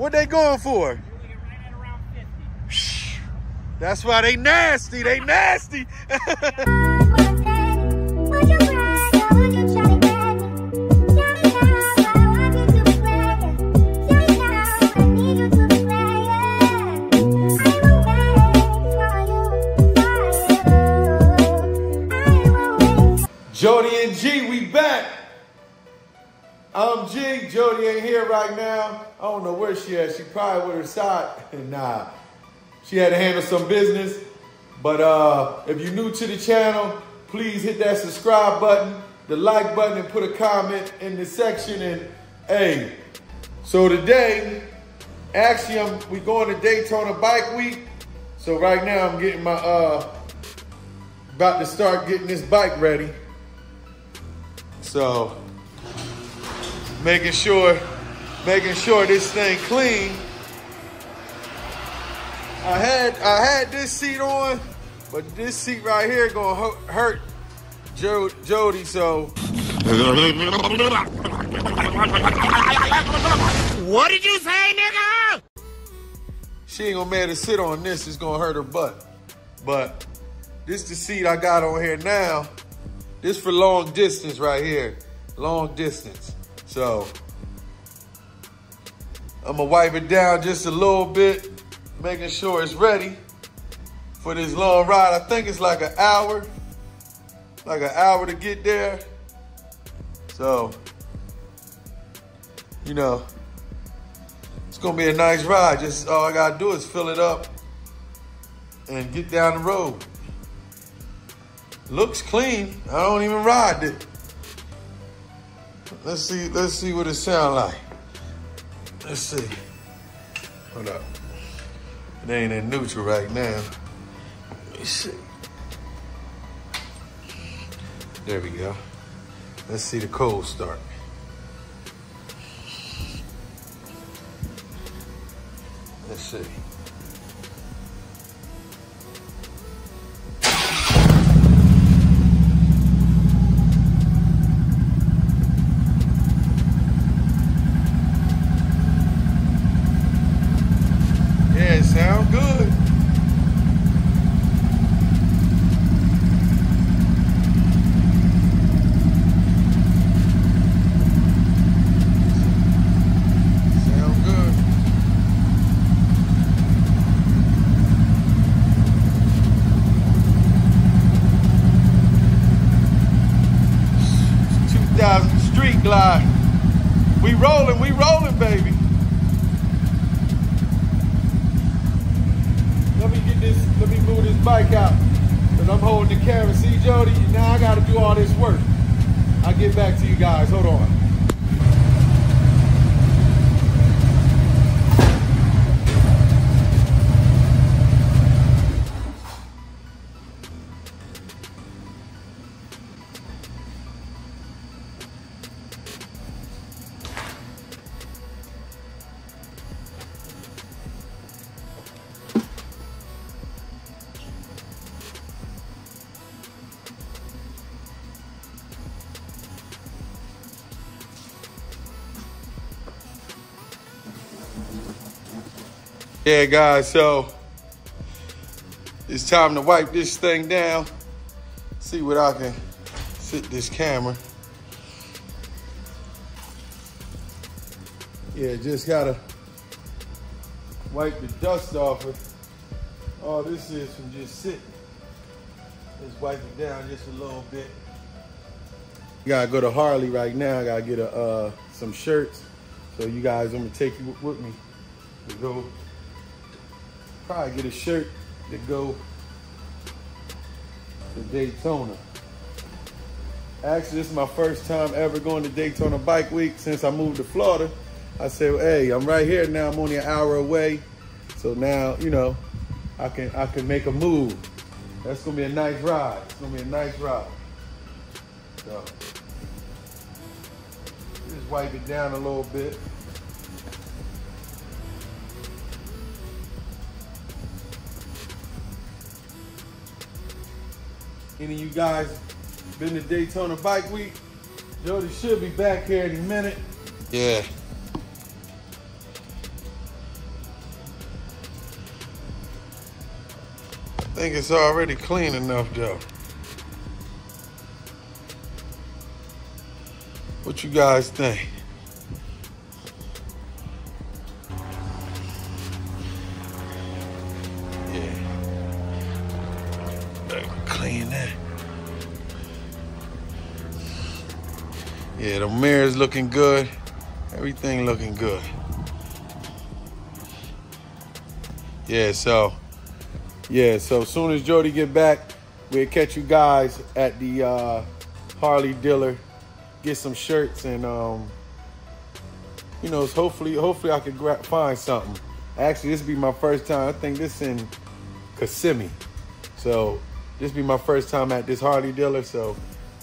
What they going for? Right at around 50. That's why they nasty. They nasty. I'm G. Jody ain't here right now. I don't know where she at. She probably with her side. nah, she had to handle some business. But uh, if you're new to the channel, please hit that subscribe button, the like button, and put a comment in the section. And hey, so today, actually, I'm, we going to Daytona Bike Week. So right now, I'm getting my uh, about to start getting this bike ready. So making sure, making sure this thing clean. I had I had this seat on, but this seat right here gonna hurt Jo- Jody. So What did you say, nigga? she ain't gonna be able to sit on this. It's gonna hurt her butt. But this the seat I got on here now. This for long distance right here. Long distance. So I'm gonna wipe it down just a little bit, making sure it's ready for this long ride. I think it's like an hour, like an hour to get there. So, you know, it's gonna be a nice ride. Just all I gotta do is fill it up and get down the road. Looks clean. I don't even ride it. Let's see. Let's see what it sound like. Let's see. Hold up. It ain't in neutral right now. Let me see. There we go. Let's see the cold start. Let's see. Yeah, it sound good. Sound good. It's 2000 Street Glide. We rolling, we rolling, baby. Let me get this, let me move this bike out. Cause I'm holding the camera. See, Jody, now I gotta do all this work. I'll get back to you guys. Hold on. Yeah, guys, so it's time to wipe this thing down. See what I can sit this camera. Yeah, just gotta wipe the dust off it. All this is from just sitting. Just wipe it down just a little bit. Gotta go to Harley right now. I gotta get a uh, some shirts. So you guys, I'm gonna take you with me to go probably get a shirt to go to Daytona. Actually, this is my first time ever going to Daytona Bike Week since I moved to Florida. I said, hey, I'm right here now. I'm only an hour away. So now, you know, I can I can make a move. That's gonna be a nice ride. It's gonna be a nice ride. So just wipe it down a little bit. Any of you guys been to Daytona Bike Week? Jody should be back here any minute. Yeah. I think it's already clean enough though. What you guys think? Yeah, the mirror's looking good. Everything looking good. Yeah, so yeah, so as soon as Jody get back, we'll catch you guys at the uh, Harley dealer, get some shirts and um, you know, hopefully, hopefully I could gra- find something. Actually, this be my first time. I think this in Kissimmee, so this be my first time at this Harley dealer. So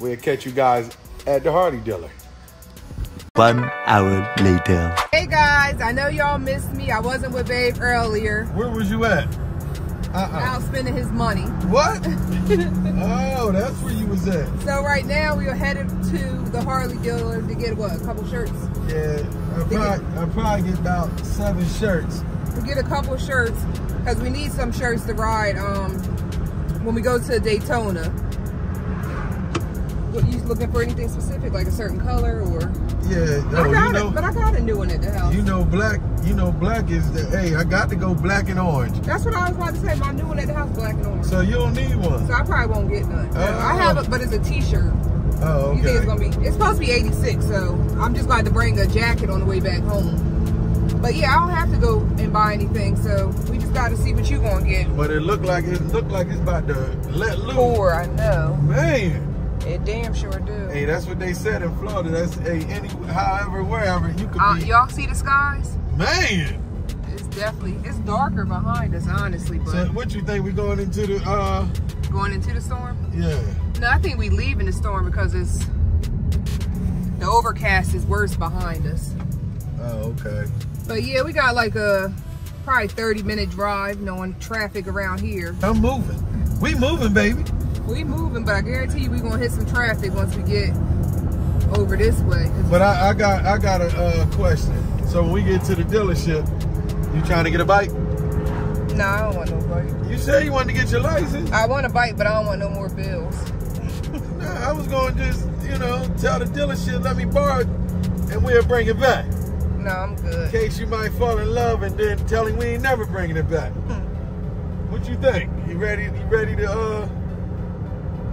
we'll catch you guys at the Harley dealer. One hour later. Hey guys, I know y'all missed me. I wasn't with Babe earlier. Where was you at? Uh-uh. Out spending his money. What? oh, that's where you was at. So right now we are headed to the Harley dealer to get what, a couple shirts? Yeah, I probably, I probably get about seven shirts. To get a couple shirts because we need some shirts to ride um when we go to Daytona. What, you looking for anything specific, like a certain color or? Yeah, I got you know, it, but I got a new one at the house. you know, black. You know, black is the. Hey, I got to go black and orange. That's what I was about to say. My new one at the house, black and orange. So, you don't need one. So I probably won't get none. Oh. I have it, but it's a T-shirt. Oh, okay. You think it's gonna be? It's supposed to be 86, so I'm just going to bring a jacket on the way back home. But yeah, I don't have to go and buy anything, so we just got to see what you gonna get. But it looked like it looked like it's about to let loose. Four, I know. Man, It damn sure do. hey, that's what they said in Florida. That's hey, any, however, wherever you could Uh, be. y'all see the skies? Man, It's definitely it's darker behind us, honestly. But so what you think we going into the? uh going into the storm? Yeah. No, I think we leaving the storm because it's the overcast is worse behind us. Oh, okay. But yeah, we got like a probably 30 minute drive, knowing traffic around here. I'm moving. We moving, baby. We moving, but I guarantee you we gonna hit some traffic once we get over this way. But I, I got I got a uh, question. So when we get to the dealership, you trying to get a bike? nah, I don't want no bike. You said you wanted to get your license. I want a bike, but I don't want no more bills. Nah, I was going to just, you know, tell the dealership, let me borrow it, and we'll bring it back. No, I'm good. In case you might fall in love and then tell him we ain't never bringing it back. What you think? You ready? You ready to, uh,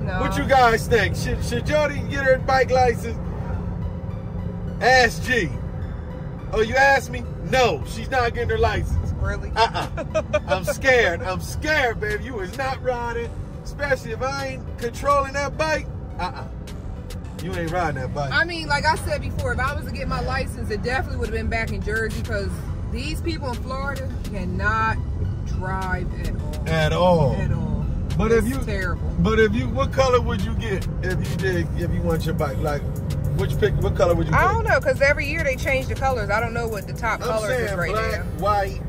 No. what you guys think? Should, should Jody get her bike license? Ask G. Oh, you asked me? No, she's not getting her license. Really? Uh-uh. I'm scared. I'm scared, baby. You is not riding, especially if I ain't controlling that bike. Uh-uh. You ain't riding that bike. I mean, like I said before, if I was to get my license, it definitely would have been back in Jersey because these people in Florida cannot drive at all. At all. At all. But if you terrible. But if you what color would you get if you did if you want your bike? Like which pick what color would you pick? I don't know because every year they change the colors. I don't know what the top I'm colors is right black, now. white,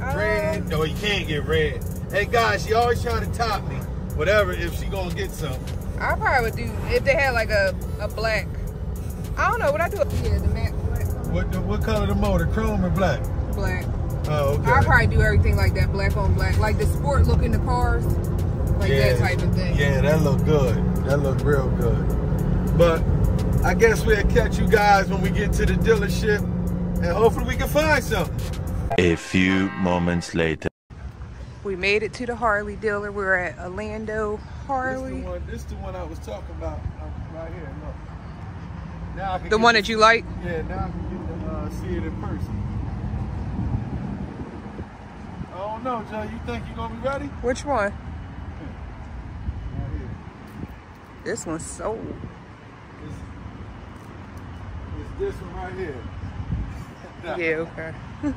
Uh, red. No, you can't get red. Hey guys, she always trying to top me. Whatever, if she gonna get something. I probably would do if they had like a, a black. I don't know what I do. Yeah, the matte black. color. What the, what color the motor? Chrome or black? Black. Oh, okay. I probably do everything like that, black on black, like the sport look in the cars, like that type of thing. Yeah, that look good. That look real good. But I guess we'll catch you guys when we get to the dealership, and hopefully we can find something. A few moments later. We made it to the Harley dealer. We're at Orlando This Harley. the one. This the one I was talking about um, right here. Look. Now I can The one to- that you like? Yeah, now I can get to uh, see it in person. I don't know, Joe. You think you're gonna be ready? Which one? Right here. This one's sold. It's, it's this one right here. Yeah, okay.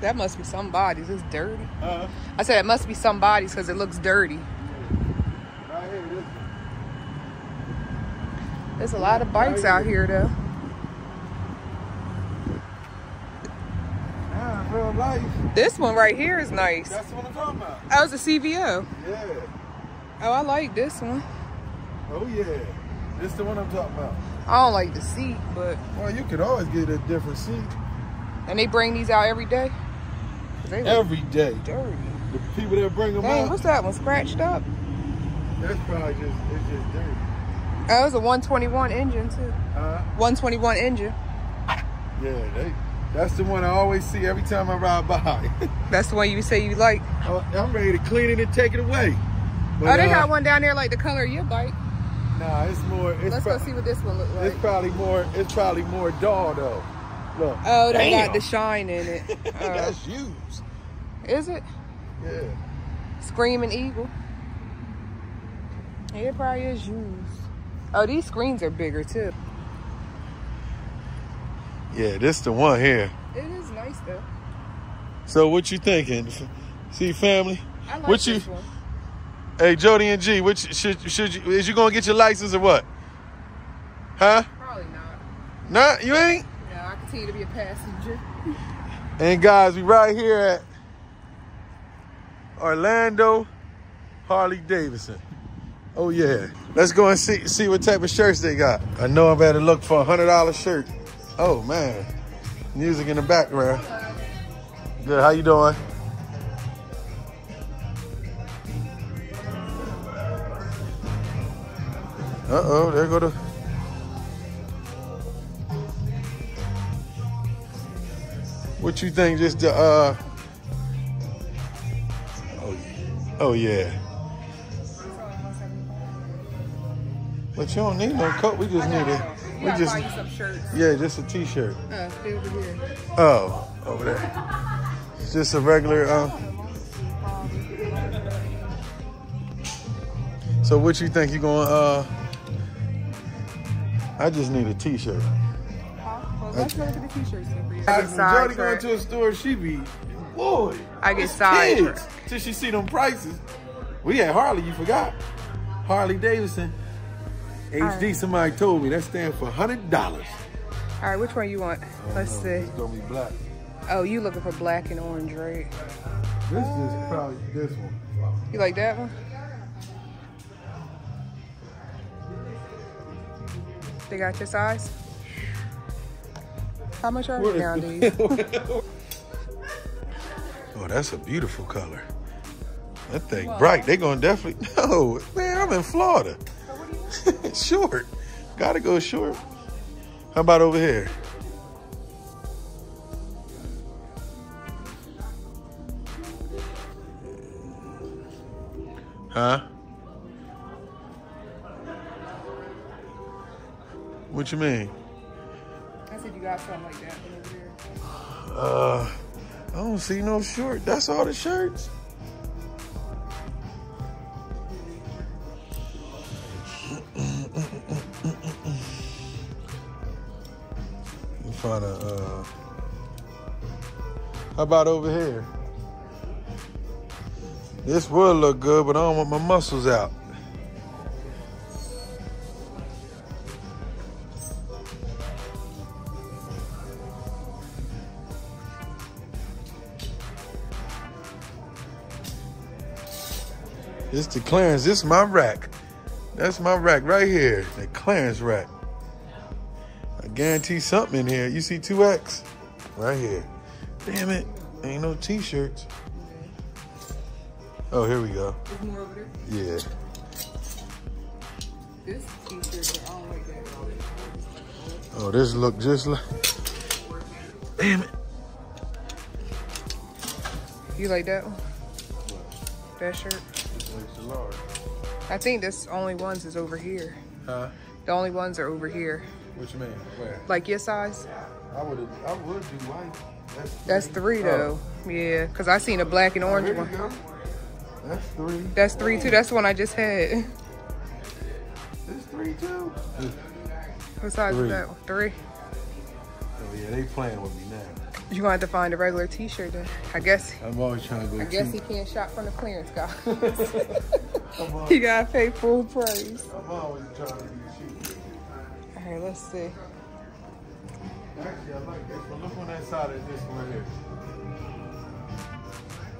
that must be somebody's. It's dirty. Uh, I said it must be somebody's because it looks dirty. right here. This one. There's a lot of bikes out here though. Nah, real life. This one right here is nice. That's what I'm talking about. That was a CVO. Yeah. Oh, I like this one. Oh yeah. This is the one I'm talking about. I don't like the seat, but Well, you could always get a different seat and they bring these out every day? They every day. dirty. the people that bring them Dang, out, what's that one? Scratched up? that's probably just it's just dirty. Oh, it was a 121 engine too. Huh? 121 engine. Yeah, they. That's the one I always see every time I ride by. That's the one you say you like. Oh, I'm ready to clean it and take it away. But, oh, they uh, got one down there like the color of your bike. Nah, it's more. It's, Let's go see what this one looks like. it's probably more. It's probably more dull though. Look. Oh, they Damn. got the shine in it. Oh. That's used. Is it? Yeah. Screaming Eagle. It probably is used. Oh, these screens are bigger too. Yeah, this the one here. It is nice though. So what you thinking? See, family. I like What you- one. Hey, Jody and G, which should should you is you gonna get your license or what? Huh? Probably not. Nah, you ain't. No, I continue to be a passenger. And guys, we right here at Orlando Harley Davidson. Oh yeah. Let's go and see see what type of shirts they got. I know I better look for a hundred dollar shirt. Oh man. Music in the background. Good, how you doing? Uh-oh, there go the What you think? Just the uh. Oh, oh yeah. But you don't need no coat. We just need it. We just buy some shirts. yeah, just a t-shirt. Uh, over here. Oh, over there. It's just a regular. Uh, so what you think you gonna, Uh, I just need a t-shirt. Huh? Well, let's go look at the t-shirts then for you. I When get Jody going to a store, she be, boy. I get it's sidetracked. kids. Till she see them prices. We at Harley, you forgot. Harley Davidson. HD, right. somebody told me that stands for hundred dollars. All right, which one you want? Let's see. It's gonna be black. Oh, you looking for black and orange, right? This is probably this one. You like that one? They got your size? How much are What they is- nowadays? Oh, that's a beautiful color. That thing bright. They gonna definitely no man. I'm in Florida. short. Gotta go short. How about over here? What you mean? I said you got something like that over there. Uh, I don't see no shirt. That's all the shirts. You find a. Uh, how about over here? This would look good, but I don't want my muscles out. This the clearance. This is my rack. That's my rack right here. The clearance rack. I guarantee something in here. You see 2X? Right here. Damn it. Ain't no t-shirts. Oh, here we go. There's more over there. Yeah. This t-shirt, don't like that. Oh, this look just like. Damn it. You like that one? That shirt? I think this only ones is over here. Huh? The only ones are over here. What you mean? Where? Like your size? I would I would do white. That's, That's three though. Oh. Yeah, cause I seen a black and Oh, orange you one. go. That's three. That's three too. That's the one I just had. That's three too. What size Three. is that one? Three. Oh yeah, they playing with me now. You gonna have to find a regular t-shirt then. I guess I'm always trying to go I guess he can't shop from the clearance guy. He gotta pay full price. I'm always trying to be cheap. Alright, let's see. Actually, I like this one. Look on that side of this one here.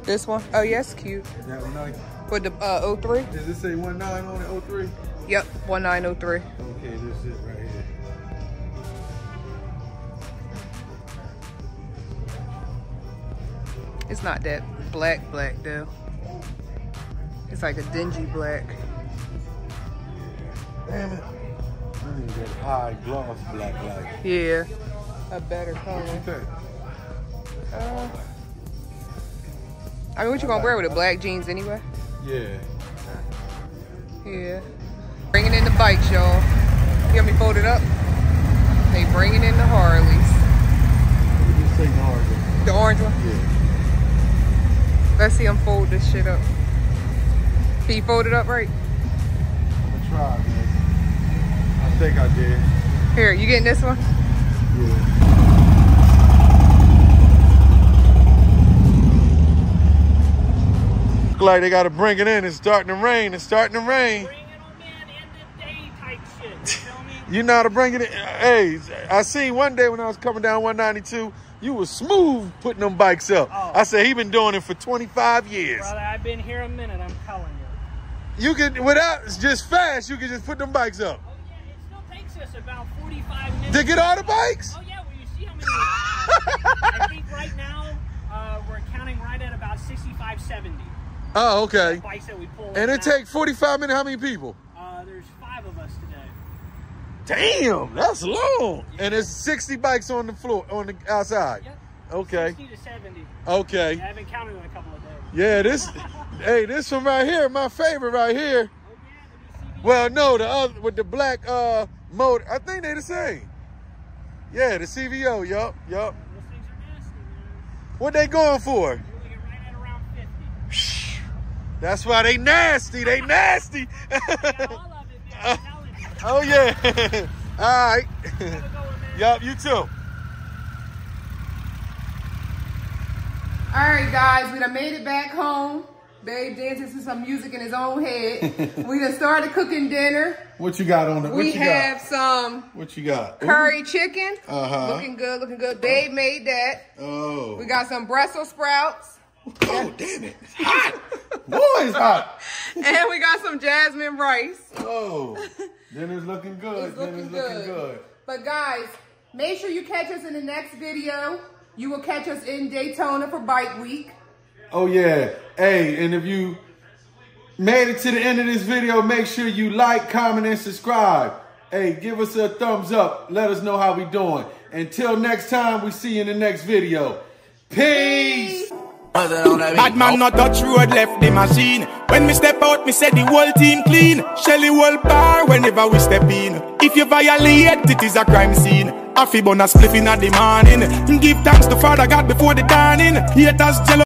This one? Oh yes, cute. That one nice. With the uh 03? Does it say 19 on it? 03? Yep, 1903. Okay, this is it right here. It's not that black black though. It's like a dingy black. Damn it. I need that high gloss black light. Yeah. A better color. Okay. Uh, I mean, what you gonna wear with the black jeans anyway? Yeah. Yeah. Bringing in the bikes, y'all. You got me folded up? They bringing in the Harleys. Just say no hard. The orange one? Yeah. Let's see him fold this shit up. Can you fold it up right? I'm gonna try, man. I think I did. Here, you getting this one? Yeah. Look like they gotta bring it in. It's starting to rain. It's starting to rain. Bring it on, man. End of day type shit. You feel? You know how to bring it in. Hey, I seen one day when I was coming down 192, you was smooth putting them bikes up. Oh. I said he been doing it for 25 years. Brother, I've been here a minute. I'm telling you. You can without just fast. You can just put them bikes up. Oh yeah, it still takes us about 45 minutes. To get all the bikes. Oh yeah, well you see how many? I think right now uh, we're counting right at about 65, 70 Oh, okay. bikes that we pull. And it now. take 45 minutes. How many people? Uh, there's five of us today. Damn, that's long. And there's 60 bikes on the floor, on the outside. Yep. Okay. 60 to 70. Okay. I haven't counted in a couple of days. Yeah, this, hey, this one right here, my favorite right here. Oh yeah, let me see. Well, no, the other with the black uh motor. I think they the same. Yeah, the CVO. Yup, yup. Those things are nasty, man. What they going for? We're looking right at around 50. That's why they nasty. They nasty. Got all of it, man. I'm telling you. oh yeah. All right. Have a one, man. yup, you too. All right, guys, we done made it back home. Babe dancing to some music in his own head. we done started cooking dinner. What you got on it? What we you have got? some What you got? curry chicken. Uh-huh. Looking good, looking good. Babe made that. Oh. We got some Brussels sprouts. Oh, damn it. It's hot. Boy, it's hot. And we got some jasmine rice. Oh. Dinner's looking good. It's looking good. looking good. But guys, make sure you catch us in the next video. You will catch us in Daytona for Bike Week. Oh yeah. Hey, and if you made it to the end of this video, make sure you like, comment, and subscribe. Hey, give us a thumbs up. Let us know how we doing. Until next time, we see you in the next video. Peace. Bad man not touch road, left the machine. When me step out, me say the whole team clean. Shelly whole bar whenever we step in. If you violate, it is a crime scene. Affy bun a spliff in the morning. Give thanks to Father God before the dawning. Haters jealous.